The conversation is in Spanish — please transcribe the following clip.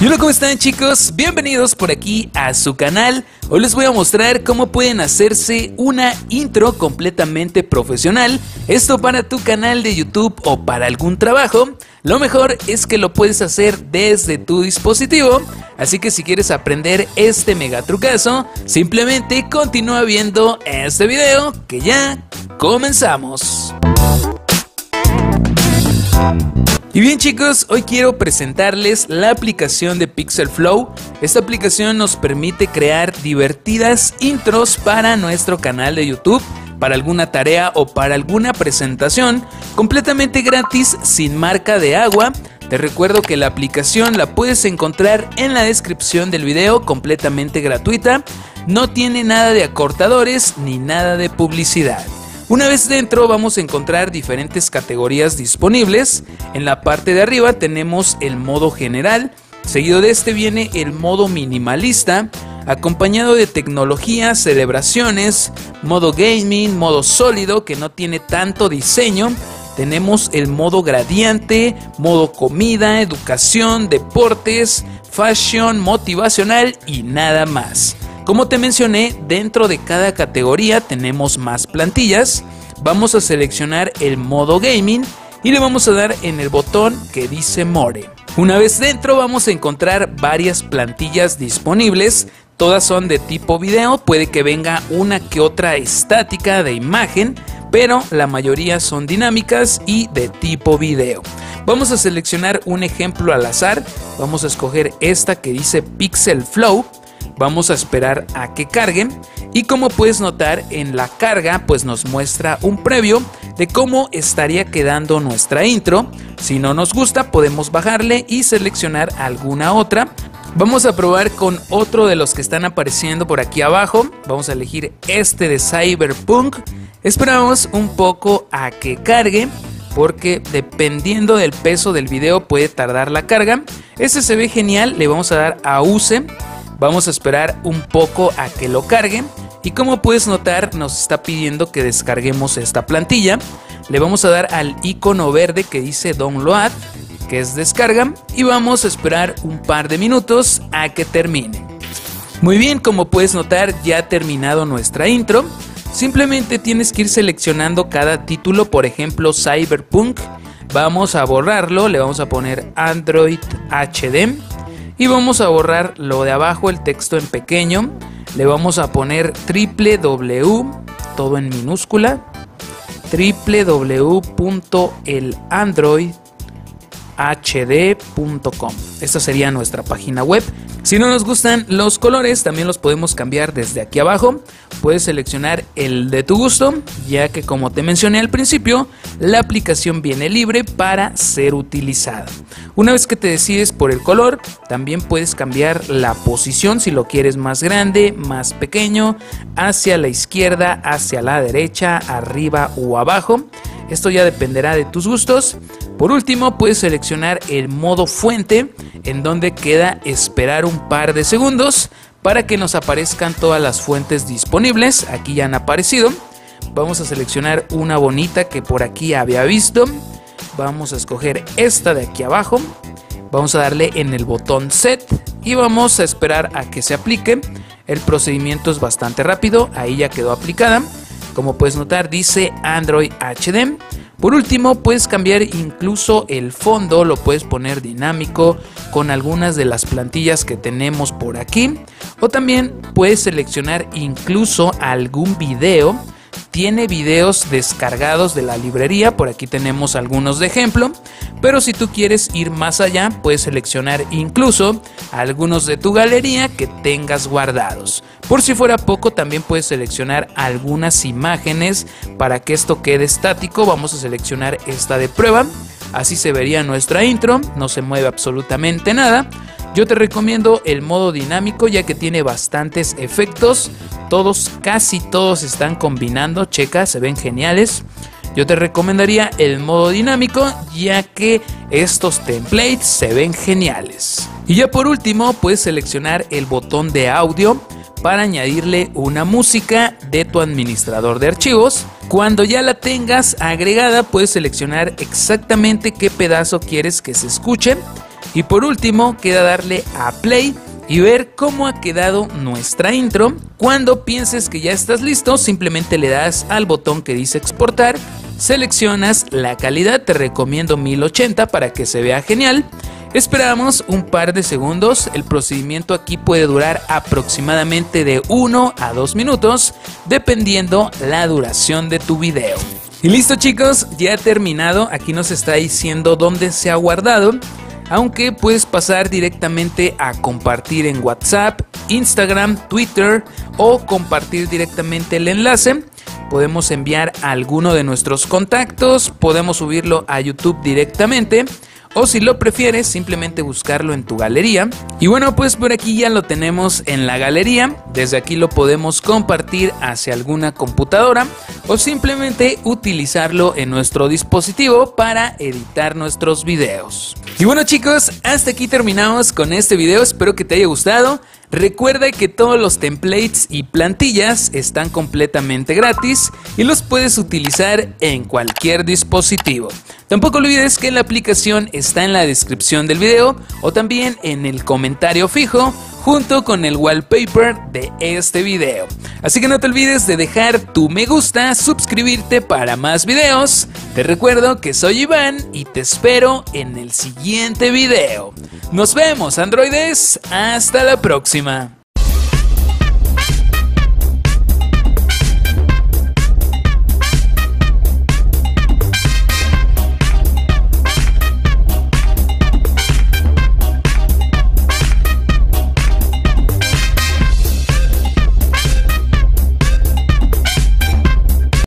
Y hola, ¿cómo están chicos? Bienvenidos por aquí a su canal. Hoy les voy a mostrar cómo pueden hacerse una intro completamente profesional. Esto para tu canal de YouTube o para algún trabajo. Lo mejor es que lo puedes hacer desde tu dispositivo. Así que si quieres aprender este mega trucazo, simplemente continúa viendo este video que ya comenzamos. Y bien chicos, hoy quiero presentarles la aplicación de Pixel Flow. Esta aplicación nos permite crear divertidas intros para nuestro canal de YouTube, para alguna tarea o para alguna presentación, completamente gratis, sin marca de agua. Te recuerdo que la aplicación la puedes encontrar en la descripción del video, completamente gratuita. No tiene nada de acortadores ni nada de publicidad. Una vez dentro vamos a encontrar diferentes categorías disponibles. En la parte de arriba tenemos el modo general, seguido de este viene el modo minimalista, acompañado de tecnología, celebraciones, modo gaming, modo sólido que no tiene tanto diseño. Tenemos el modo gradiente, modo comida, educación, deportes, fashion, motivacional y nada más. Como te mencioné, dentro de cada categoría tenemos más plantillas. Vamos a seleccionar el modo gaming y le vamos a dar en el botón que dice More. Una vez dentro vamos a encontrar varias plantillas disponibles. Todas son de tipo video, puede que venga una que otra estática de imagen, pero la mayoría son dinámicas y de tipo video. Vamos a seleccionar un ejemplo al azar, vamos a escoger esta que dice Pixel Flow Vamos a esperar a que carguen y como puedes notar en la carga pues nos muestra un previo de cómo estaría quedando nuestra intro. Si no nos gusta podemos bajarle y seleccionar alguna otra. Vamos a probar con otro de los que están apareciendo por aquí abajo. Vamos a elegir este de Cyberpunk. Esperamos un poco a que cargue porque dependiendo del peso del video puede tardar la carga. Este se ve genial, le vamos a dar a use Vamos a esperar un poco a que lo cargue y como puedes notar nos está pidiendo que descarguemos esta plantilla. Le vamos a dar al icono verde que dice download, que es descarga y vamos a esperar un par de minutos a que termine. Muy bien, como puedes notar ya ha terminado nuestra intro. Simplemente tienes que ir seleccionando cada título, por ejemplo Cyberpunk. Vamos a borrarlo, le vamos a poner Android HD y vamos a borrar lo de abajo, el texto en pequeño. Le vamos a poner www, todo en minúscula, www.elandroidhd.com. Esta sería nuestra página web. Si no nos gustan los colores, también los podemos cambiar desde aquí abajo. Puedes seleccionar el de tu gusto, ya que como te mencioné al principio, la aplicación viene libre para ser utilizada. Una vez que te decides por el color, también puedes cambiar la posición si lo quieres más grande, más pequeño, hacia la izquierda, hacia la derecha, arriba o abajo. Esto ya dependerá de tus gustos. Por último, puedes seleccionar el modo fuente, en donde queda esperar un par de segundos para que nos aparezcan todas las fuentes disponibles. Aquí ya han aparecido. Vamos a seleccionar una bonita que por aquí había visto. Vamos a escoger esta de aquí abajo. Vamos a darle en el botón set y vamos a esperar a que se aplique. El procedimiento es bastante rápido, ahí ya quedó aplicada. Como puedes notar dice Android HD. Por último puedes cambiar incluso el fondo, lo puedes poner dinámico con algunas de las plantillas que tenemos por aquí. O también puedes seleccionar incluso algún video tiene videos descargados de la librería, por aquí tenemos algunos de ejemplo, pero si tú quieres ir más allá, puedes seleccionar incluso algunos de tu galería que tengas guardados. Por si fuera poco, también puedes seleccionar algunas imágenes para que esto quede estático. Vamos a seleccionar esta de prueba. Así se vería nuestra intro, no se mueve absolutamente nada. Yo te recomiendo el modo dinámico ya que tiene bastantes efectos. Todos, casi todos están combinando. Checa, se ven geniales. Yo te recomendaría el modo dinámico ya que estos templates se ven geniales. Y ya por último puedes seleccionar el botón de audio para añadirle una música de tu administrador de archivos. Cuando ya la tengas agregada puedes seleccionar exactamente qué pedazo quieres que se escuche Y por último, queda darle a play y ver cómo ha quedado nuestra intro. Cuando pienses que ya estás listo, simplemente le das al botón que dice exportar, seleccionas la calidad, te recomiendo 1080 para que se vea genial. Esperamos un par de segundos, el procedimiento aquí puede durar aproximadamente de 1 a 2 minutos, dependiendo la duración de tu video. Y listo chicos, ya terminado, aquí nos está diciendo dónde se ha guardado aunque puedes pasar directamente a compartir en WhatsApp, Instagram, Twitter o compartir directamente el enlace. Podemos enviar a alguno de nuestros contactos, podemos subirlo a YouTube directamente o si lo prefieres simplemente buscarlo en tu galería. Y bueno, pues por aquí ya lo tenemos en la galería. Desde aquí lo podemos compartir hacia alguna computadora o simplemente utilizarlo en nuestro dispositivo para editar nuestros videos. Y bueno chicos, hasta aquí terminamos con este video, espero que te haya gustado. Recuerda que todos los templates y plantillas están completamente gratis y los puedes utilizar en cualquier dispositivo. Tampoco olvides que la aplicación está en la descripción del video o también en el comentario fijo junto con el wallpaper de este video. Así que no te olvides de dejar tu me gusta, suscribirte para más videos. Te recuerdo que soy Iván y te espero en el siguiente video. Nos vemos androides, hasta la próxima.